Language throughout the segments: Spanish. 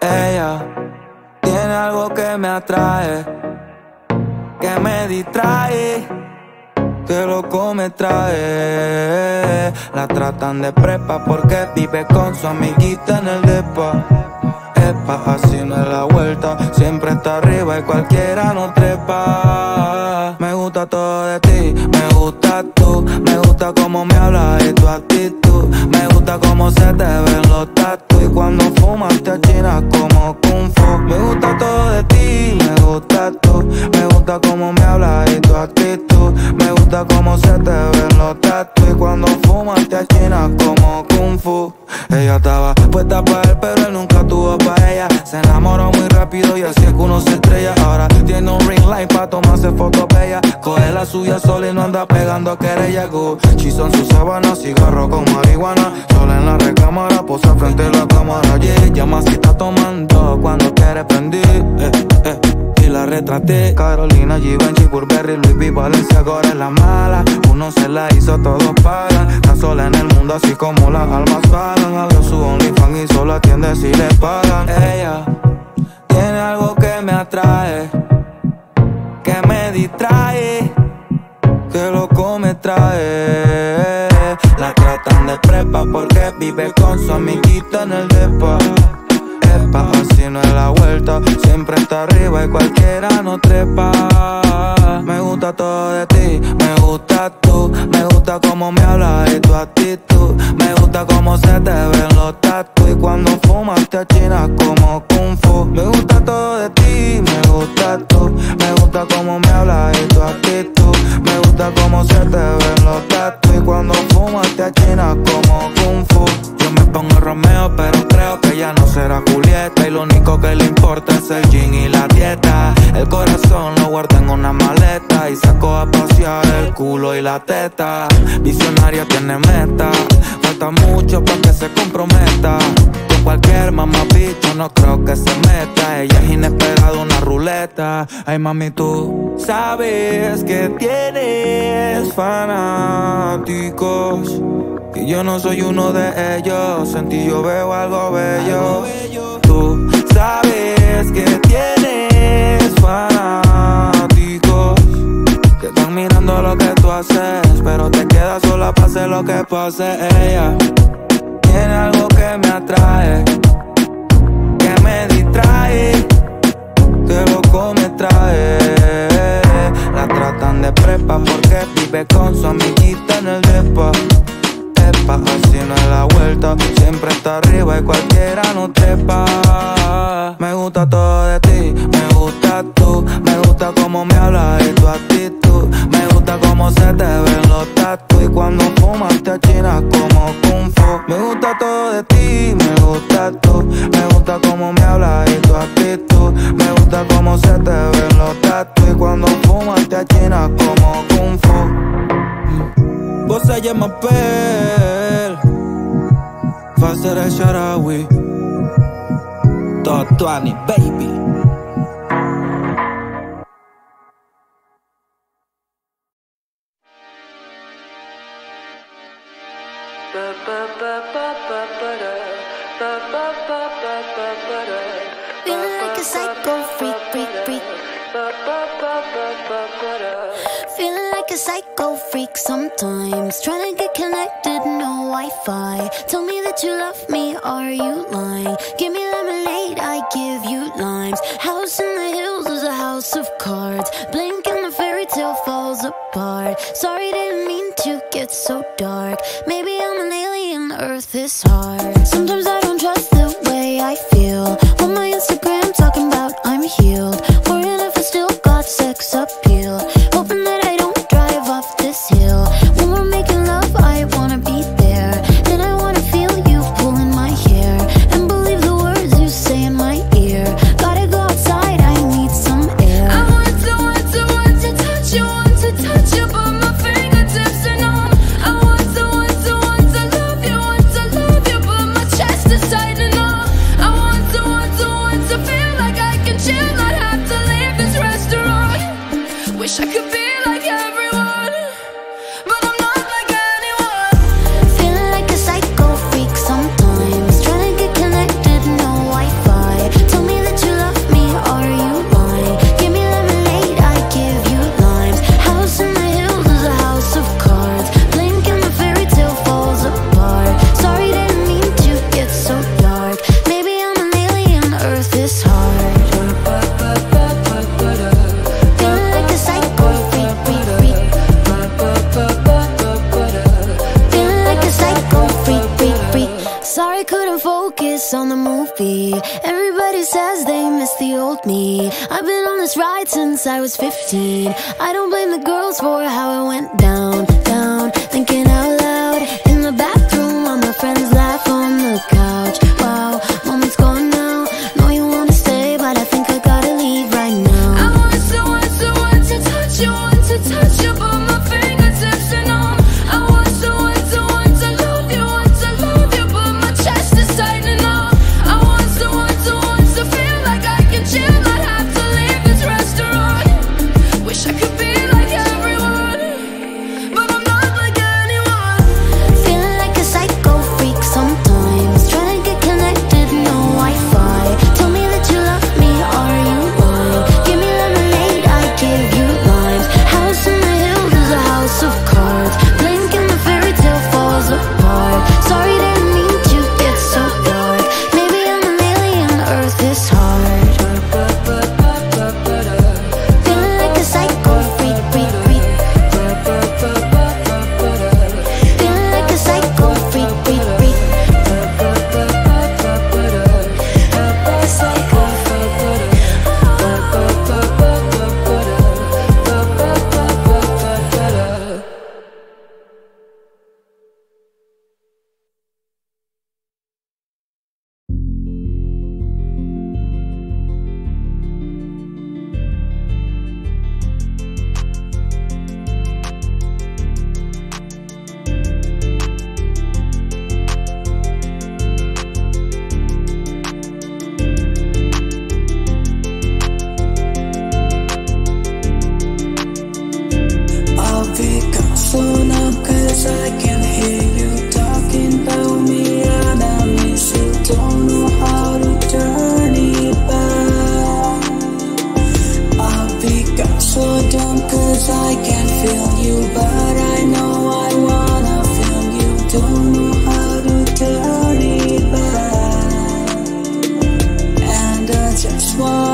Ella tiene algo que me atrae, que me distrae, que loco me trae. La tratan de prepa porque vive con su amiguita en el depa. Epa, así no es la vuelta, siempre está arriba y cualquiera no trepa. Me gusta todo de ti, me gusta tú, me gusta cómo me hablas y tu actitud. Me gusta cómo se te ven los tatu y cuando fumas te achinas como kung fu. Me gusta todo de ti, gusta tú, me gusta cómo me hablas y tu actitud. Me gusta cómo se te ven los tatu y cuando fumas te achinas como kung fu. Ella estaba puesta para él, pero él nunca tuvo para ella. Se enamoró muy rápido y así es que uno se estrella. Ahora tiene un ring light para tomarse fotos bellas. Coge la suya sola y no anda pegando querella. Gucci son sus sábanas, cigarro con marihuana. Sola en la recámara, posa frente a la cámara. Yeah, llama si está tomando cuando quiere prender. Eh, eh. Y la retraté. Carolina, Givenchy, Burberry, Louis V, Valencia, ahora es la mala. Uno se la hizo, todos pagan. Está sola en el mundo así como las almas pagan Abrió su OnlyFans y solo atiende si le pagan. Ella tiene algo que me atrae Que me distrae Que loco me trae. La tratan de prepa porque vive con su amiguita en el depa Epa, así no es la vuelta. Siempre está arriba y cualquiera no trepa. Me gusta todo de ti, me gusta tú. Me gusta cómo me hablas y tu actitud. Me gusta cómo se te ven los tatu Y cuando fumas te achinas como kung fu. Me gusta todo de ti, me gusta tú. Me gusta cómo me hablas y tu actitud. Me gusta cómo se te ven los tatu Y cuando fumas te achinas como será Julieta Y lo único que le importa es el gin y la dieta. El corazón lo guarda en una maleta Y saco a pasear el culo y la teta. Visionaria tiene meta Falta mucho para que se comprometa. Con cualquier mamá bicho no creo que se meta. Ella es inesperada una ruleta. Ay mami tú sabes que tienes fanáticos y yo no soy uno de ellos, en ti yo veo algo bello. Tú sabes que tienes fanáticos que están mirando lo que tú haces, pero te quedas sola pase lo que pase. Ella tiene algo que me atrae, que me distrae, que loco me trae. La tratan de prepa porque vive con su amiguita en el depa así no es la vuelta. Siempre está arriba y cualquiera no trepa. Me gusta todo de ti, me gusta tú. Me gusta cómo me hablas y tu actitud. Me gusta cómo se te ven los tatu. Y cuando fumas te achinas como kung fu. Me gusta todo de ti, me gusta tú. Me gusta cómo me hablas y tu actitud. Me gusta cómo se te ven los tatu. Y cuando fumas te achinas como kung fu Vos se llama Pel. Facer el Sharawi. Totuani, baby Feeling like a psycho freak sometimes. Trying to get connected, no Wi Fi. Tell me that you love me, are you lying? Give me lemonade, I give you limes. House in the hills is a house of cards. Blink and the fairy tale falls apart. Sorry, didn't mean to get so dark. Maybe I'm an alien, Earth is hard. Sometimes I don't trust the way I feel. On my Instagram, talking about I'm healed. Worrying if I still got sex appeal. Hoping Wish I could be like everyone since I was 15 I don't blame the girls for how it went down, down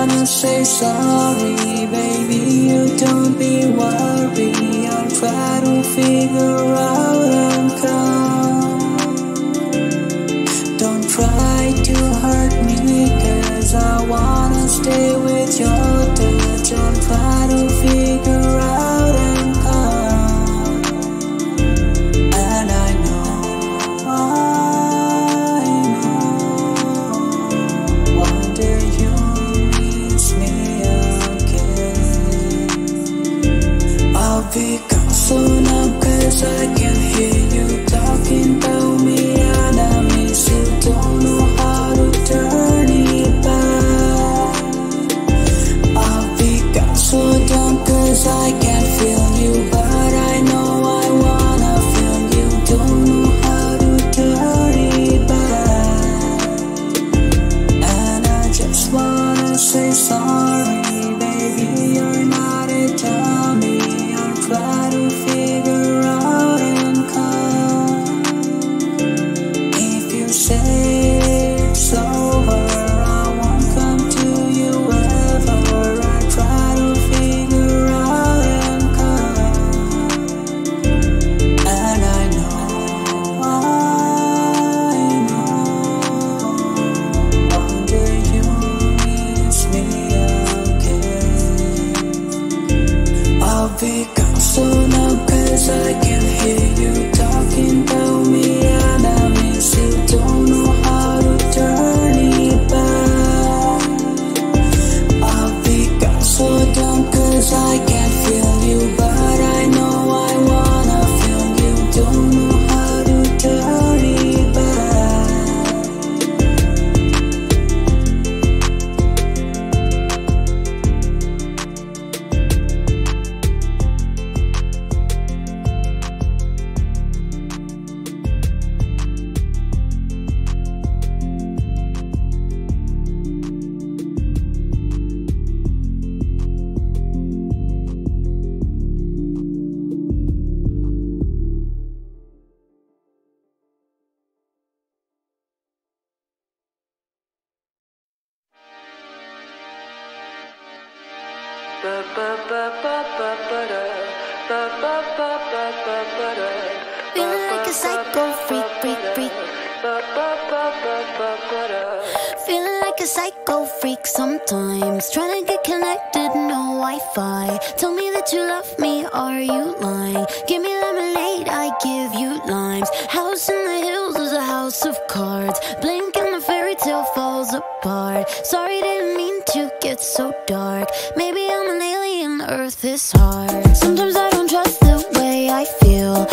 wanna say sorry, baby. You don't be worried. I'll try to figure out and come. Don't try to hurt me, cause I wanna stay pick up so now cause I can hear you talking about me and I miss you don't know how to turn it back I'll I can feel you but I know I wanna feel you don't know how to turn it back and I just wanna say sorry. Feeling like a psycho freak, freak, freak. Feeling like a psycho freak sometimes. Trying to get connected, no Wi Fi. Tell me that you love me, are you lying? Give me lemonade, I give you limes. House in the hills is a house of cards. Blink and the fairy tale falls apart. Sorry, didn't mean to get so dark. Maybe I'm an alien, Earth is hard. Sometimes I don't trust the way I feel.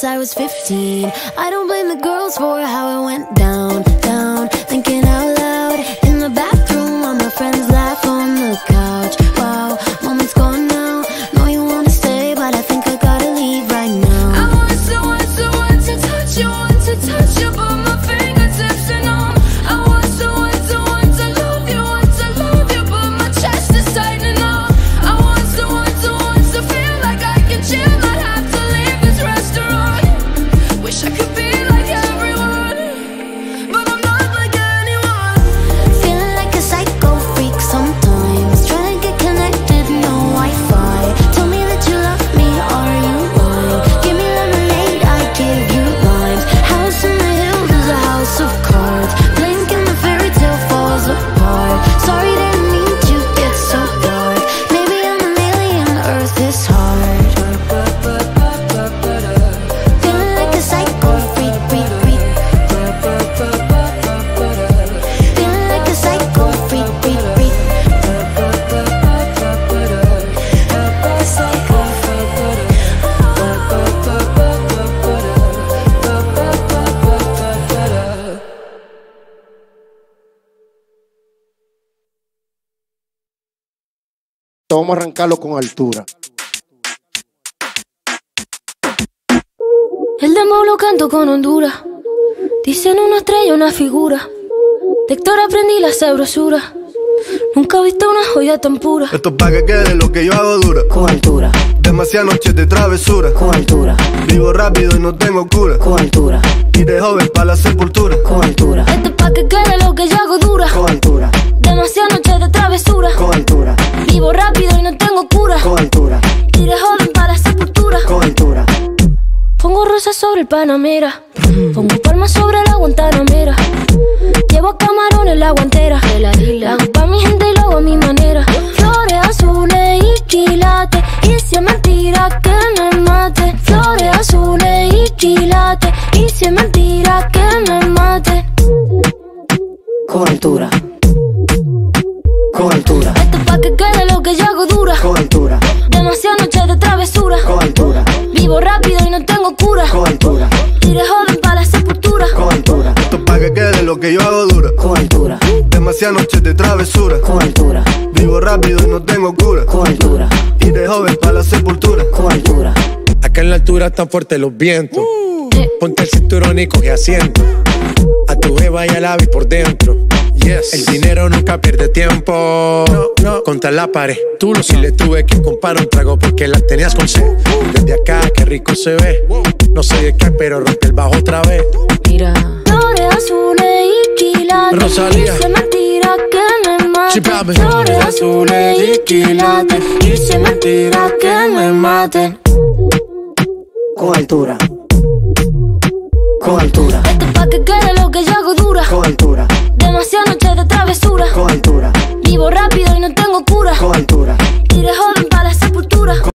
Since I was 15. I don't blame the girls for how it went down, down. Thinking out loud Vamos a arrancarlo con altura. El dembow lo canto con Honduras. Dicen una estrella, una figura. De Héctor aprendí la sabrosura. Nunca he visto una joya tan pura. Esto es pa' que quede lo que yo hago dura. con altura, Demasiadas noches de travesura. con altura, Vivo rápido y no tengo cura. con altura, Y de joven pa' la sepultura. con altura, Esto es pa' que quede lo que yo hago dura. con altura, Demasiadas noches de travesura. con altura, Vivo rápido y no tengo cura. con altura, de joven para la sepultura. con altura, Pongo rosas sobre el Panamera. Pongo palmas sobre la Guantanamera. Llevo camarones la guantera. La hago pa' mi gente y lo hago a mi manera. Flores azules y quilates. Y si es mentira que me mate. Flores azules y quilates. Y si es mentira que me mate. con altura, en la altura están fuertes los vientos. Ponte el cinturón y coge asiento. A tu beba y al ave por dentro. Yes. El dinero nunca pierde tiempo. No, no. Contra la pared. Tú lo si le tuve que comprar un trago porque la tenías con sed. Desde acá, qué rico se ve. No sé de qué, pero rompe el bajo otra vez. Mira. Flores azules y quilates. Rosalía. Mentira que me mate. Sí. Flores azules y quilates. Y se mentira que me mate. Con altura. Con altura. Esto es pa' que quede lo que yo hago dura. Con altura. Demasiadas noches de travesura. Con altura. Vivo rápido y no tengo cura. Con altura. Iré joven para la sepultura.